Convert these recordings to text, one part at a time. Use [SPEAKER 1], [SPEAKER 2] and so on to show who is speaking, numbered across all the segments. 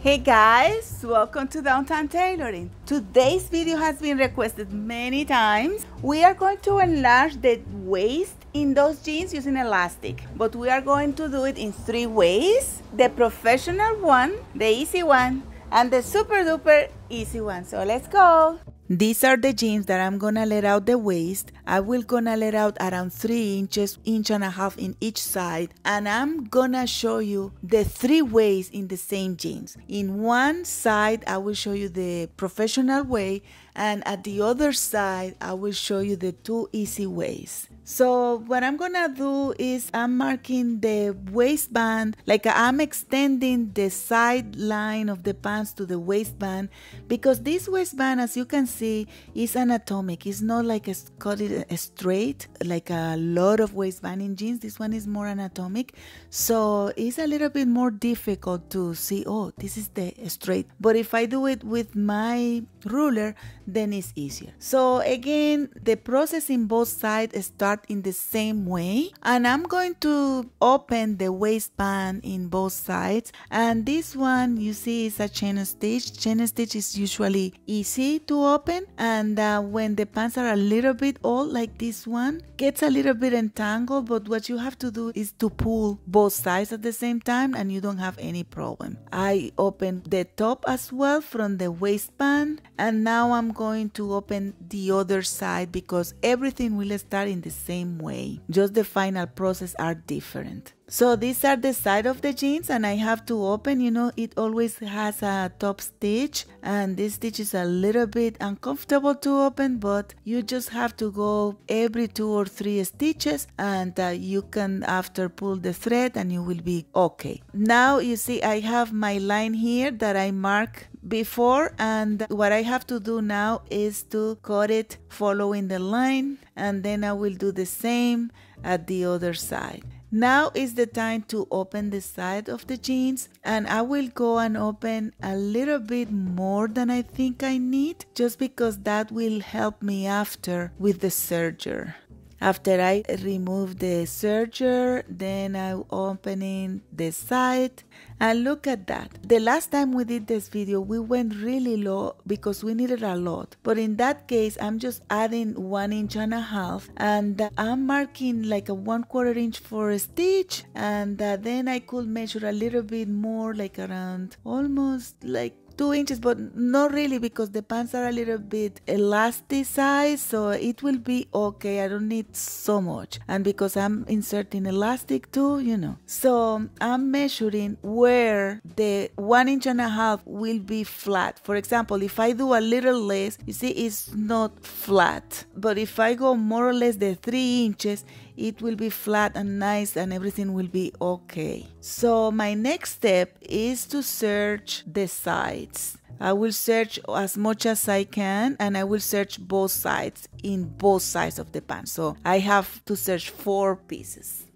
[SPEAKER 1] Hey guys, welcome to Downtown Tailoring. Today's video has been requested many times. We are going to enlarge the waist in those jeans using elastic, but we are going to do it in three ways. The professional one, the easy one, and the super duper easy one. So let's go. These are the jeans that I'm gonna let out the waist. I will gonna let out around three inches, inch and a half in each side. And I'm gonna show you the three ways in the same jeans. In one side, I will show you the professional way. And at the other side, I will show you the two easy ways. So what I'm gonna do is I'm marking the waistband, like I'm extending the side line of the pants to the waistband because this waistband, as you can see, is anatomic. It's not like a cut it straight, like a lot of waistband in jeans. This one is more anatomic. So it's a little bit more difficult to see, oh, this is the straight. But if I do it with my ruler, then it's easier. So again, the process in both sides start in the same way. And I'm going to open the waistband in both sides. And this one you see is a chain stitch. Chain stitch is usually easy to open. And uh, when the pants are a little bit old, like this one, gets a little bit entangled. But what you have to do is to pull both sides at the same time and you don't have any problem. I open the top as well from the waistband. And now I'm going to open the other side because everything will start in the same way. Just the final process are different. So these are the side of the jeans and I have to open, you know, it always has a top stitch and this stitch is a little bit uncomfortable to open, but you just have to go every two or three stitches and uh, you can after pull the thread and you will be okay. Now you see I have my line here that I mark before and what I have to do now is to cut it following the line and then I will do the same at the other side. Now is the time to open the side of the jeans and I will go and open a little bit more than I think I need just because that will help me after with the serger. After I remove the serger, then I'm opening the side and look at that. The last time we did this video, we went really low because we needed a lot. But in that case, I'm just adding one inch and a half and I'm marking like a one quarter inch for a stitch. And uh, then I could measure a little bit more, like around almost like two inches but not really because the pants are a little bit elasticized so it will be okay. I don't need so much. And because i'm inserting elastic too you know. So i'm measuring where the one inch and a half will be flat. For example if i do a little less you see it's not flat. But if i go more or less the three inches it will be flat and nice and everything will be okay. So my next step is to search the sides. I will search as much as I can and I will search both sides in both sides of the pan. So I have to search four pieces.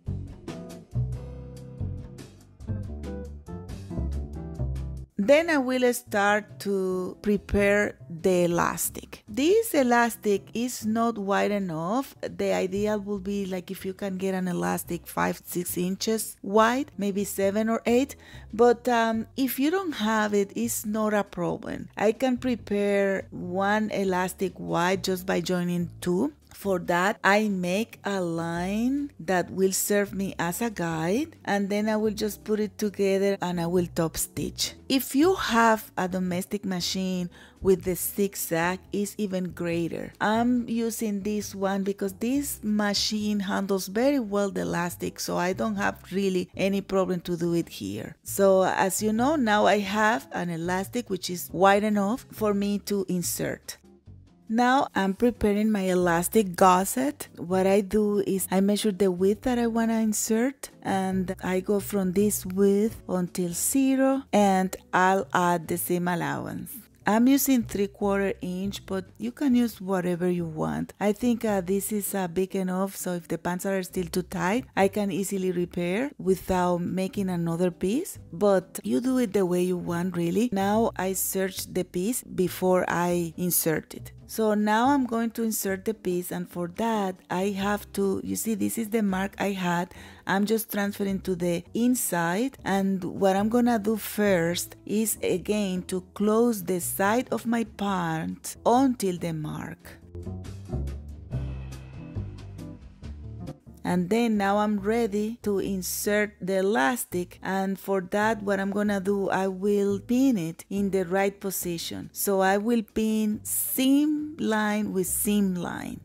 [SPEAKER 1] Then I will start to prepare the elastic. This elastic is not wide enough. The ideal would be like if you can get an elastic five, six inches wide, maybe seven or eight. But um, if you don't have it, it's not a problem. I can prepare one elastic wide just by joining two for that, I make a line that will serve me as a guide and then I will just put it together and I will top stitch. If you have a domestic machine with the zigzag is even greater. I'm using this one because this machine handles very well the elastic so I don't have really any problem to do it here. So as you know now I have an elastic which is wide enough for me to insert. Now I'm preparing my elastic gusset. What I do is I measure the width that I want to insert and I go from this width until zero and I'll add the seam allowance. I'm using 3 quarter inch but you can use whatever you want. I think uh, this is uh, big enough so if the pants are still too tight I can easily repair without making another piece but you do it the way you want really. Now I search the piece before I insert it. So now I'm going to insert the piece and for that I have to, you see this is the mark I had. I'm just transferring to the inside and what I'm gonna do first is again to close the side of my part until the mark. And then now I'm ready to insert the elastic and for that what I'm gonna do I will pin it in the right position. So I will pin seam line with seam line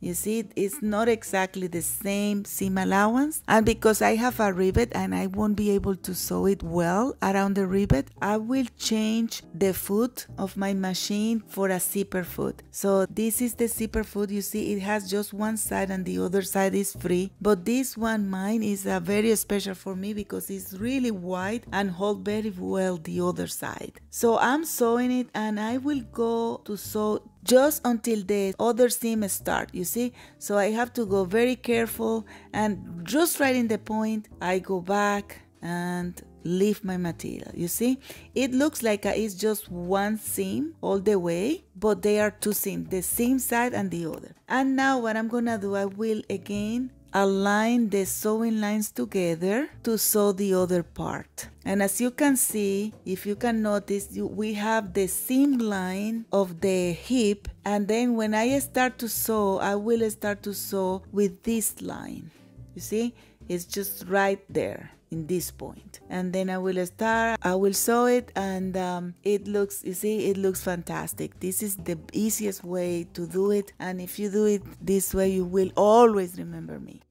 [SPEAKER 1] you see, it's not exactly the same seam allowance. And because I have a rivet and I won't be able to sew it well around the rivet, I will change the foot of my machine for a zipper foot. So this is the zipper foot. You see, it has just one side and the other side is free. But this one, mine, is a very special for me because it's really wide and hold very well the other side. So I'm sewing it and I will go to sew just until the other seam start you see? So I have to go very careful and just right in the point I go back and leave my material you see? It looks like it's just one seam all the way but they are two seams the same side and the other. And now what I'm gonna do I will again align the sewing lines together to sew the other part. And as you can see, if you can notice, we have the seam line of the hip and then when I start to sew, I will start to sew with this line. You see, it's just right there in this point. And then I will start I will sew it and um, it looks you see it looks fantastic. This is the easiest way to do it. And if you do it this way you will always remember me.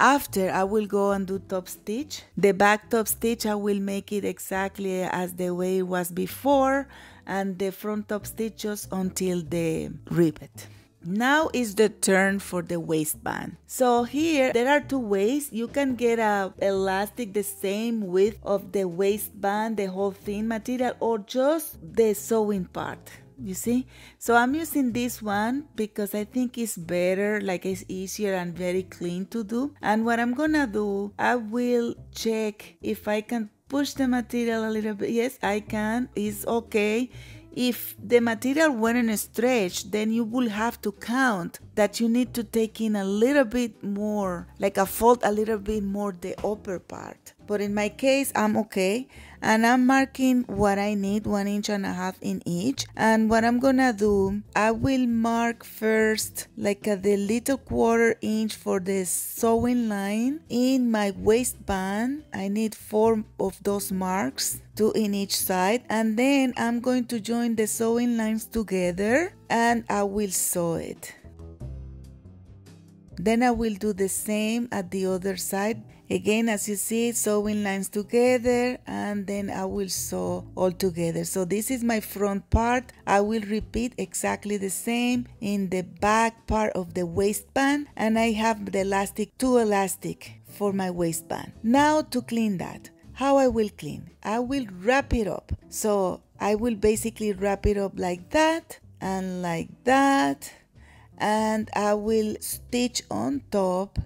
[SPEAKER 1] After I will go and do top stitch. The back top stitch I will make it exactly as the way it was before. And the front top stitch just until the rivet now is the turn for the waistband. So here there are two ways. You can get a elastic the same width of the waistband, the whole thin material or just the sewing part you see? So i'm using this one because i think it's better like it's easier and very clean to do. And what i'm gonna do i will check if i can push the material a little bit. Yes i can. It's okay if the material weren't stretched, then you will have to count that you need to take in a little bit more, like a fold a little bit more the upper part. But in my case, I'm okay. And I'm marking what I need one inch and a half in each. And what I'm gonna do I will mark first like a, the little quarter inch for the sewing line in my waistband. I need four of those marks two in each side. And then I'm going to join the sewing lines together and I will sew it. Then I will do the same at the other side again as you see sewing lines together and then I will sew all together. So this is my front part. I will repeat exactly the same in the back part of the waistband and I have the elastic two elastic for my waistband. Now to clean that. How I will clean? I will wrap it up. So I will basically wrap it up like that and like that and I will stitch on top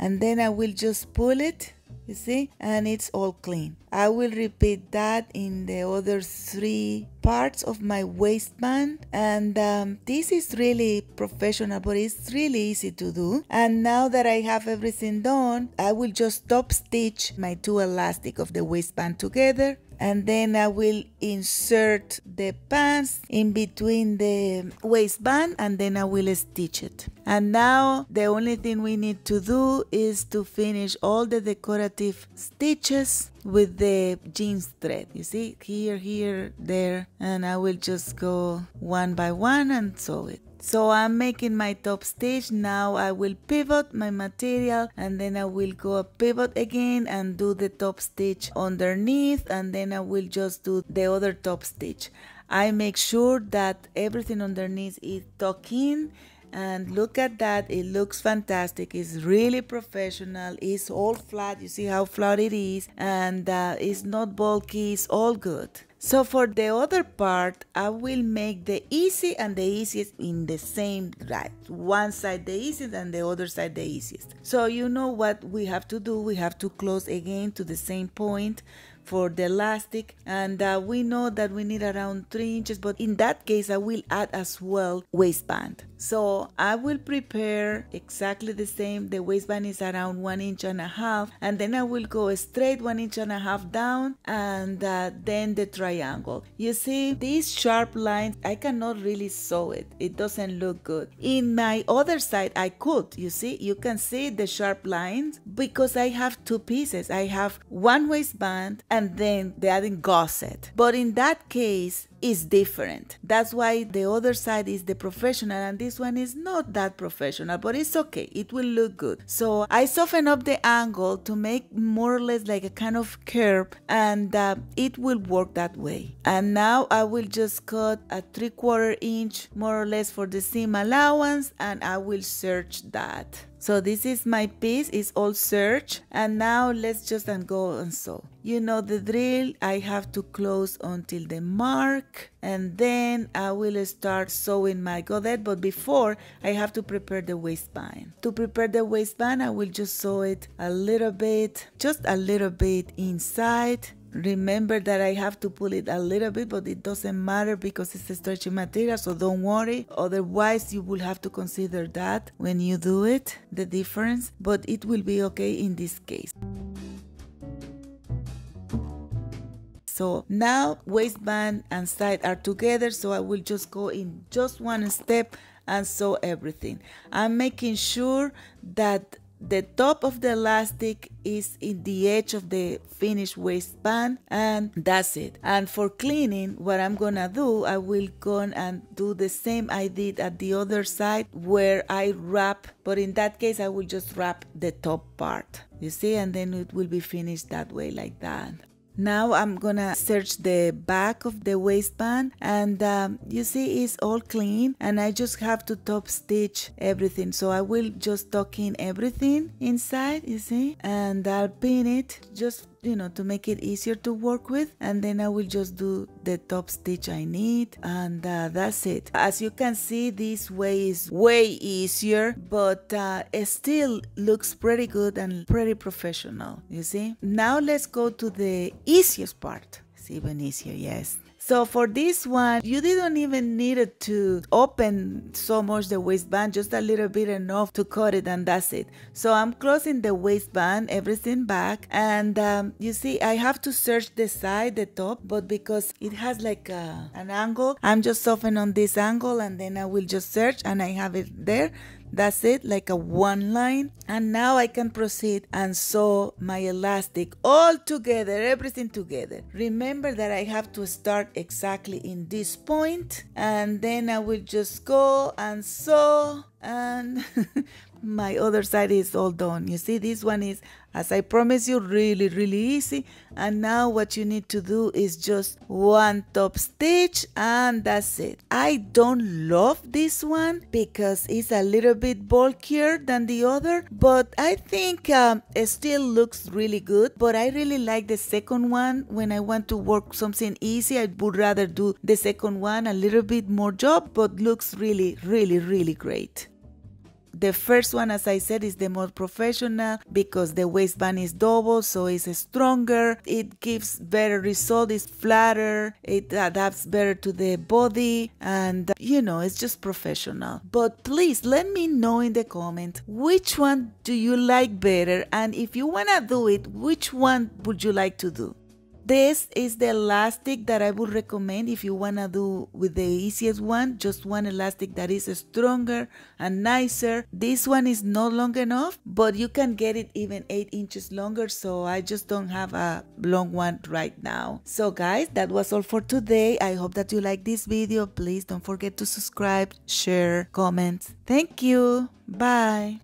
[SPEAKER 1] and then I will just pull it you see and it's all clean. I will repeat that in the other three parts of my waistband. And um, this is really professional but it's really easy to do. And now that I have everything done I will just top stitch my two elastic of the waistband together and then I will insert the pants in between the waistband and then I will stitch it. And now the only thing we need to do is to finish all the decorative stitches with the jeans thread. You see here, here, there, and I will just go one by one and sew it. So I'm making my top stitch. Now I will pivot my material and then I will go pivot again and do the top stitch underneath and then I will just do the other top stitch. I make sure that everything underneath is tucked in and look at that. It looks fantastic. It's really professional. It's all flat. You see how flat it is and uh, it's not bulky. It's all good So for the other part, I will make the easy and the easiest in the same right. One side the easiest and the other side the easiest. So you know what we have to do. We have to close again to the same point for the elastic and uh, we know that we need around 3 inches but in that case I will add as well waistband so I will prepare exactly the same the waistband is around one inch and a half and then I will go straight one inch and a half down and uh, then the triangle. You see these sharp lines I cannot really sew it. It doesn't look good. In my other side I could. You see you can see the sharp lines because I have two pieces. I have one waistband and then they adding gusset. But in that case, is different. That's why the other side is the professional and this one is not that professional, but it's okay. It will look good. So I soften up the angle to make more or less like a kind of curve and uh, it will work that way. And now I will just cut a three quarter inch more or less for the seam allowance and I will search that. So this is my piece, it's all serged. And now let's just go and sew. You know the drill, I have to close until the mark and then I will start sewing my godet but before I have to prepare the waistband. To prepare the waistband I will just sew it a little bit, just a little bit inside Remember that I have to pull it a little bit, but it doesn't matter because it's a stretchy material, so don't worry. Otherwise, you will have to consider that when you do it, the difference, but it will be okay in this case. So now waistband and side are together, so I will just go in just one step and sew everything. I'm making sure that the top of the elastic is in the edge of the finished waistband and that's it. And for cleaning what i'm gonna do i will go and do the same i did at the other side where i wrap but in that case i will just wrap the top part you see? And then it will be finished that way like that now I'm gonna search the back of the waistband and um, you see it's all clean and I just have to top stitch everything. So I will just tuck in everything inside you see and I'll pin it just you know to make it easier to work with. And then I will just do the top stitch I need and uh, that's it. As you can see this way is way easier but uh, it still looks pretty good and pretty professional you see. Now let's go to the easiest part it's even easier yes so for this one, you didn't even need to open so much the waistband, just a little bit enough to cut it and that's it. So I'm closing the waistband, everything back. And um, you see, I have to search the side, the top, but because it has like a, an angle, I'm just softening on this angle and then I will just search and I have it there. That's it, like a one line. And now I can proceed and sew my elastic all together, everything together. Remember that I have to start exactly in this point and then I will just go and sew and my other side is all done. You see this one is as i promised you really really easy. And now what you need to do is just one top stitch and that's it. I don't love this one because it's a little bit bulkier than the other but i think um, it still looks really good. But i really like the second one. When i want to work something easy i would rather do the second one a little bit more job but looks really really really great the first one, as I said, is the more professional because the waistband is double, so it's stronger. It gives better result. It's flatter. It adapts better to the body, and you know, it's just professional. But please let me know in the comment which one do you like better, and if you wanna do it, which one would you like to do? This is the elastic that I would recommend if you want to do with the easiest one, just one elastic that is stronger and nicer. This one is not long enough, but you can get it even 8 inches longer, so I just don't have a long one right now. So guys, that was all for today. I hope that you like this video. Please don't forget to subscribe, share, comment. Thank you. Bye.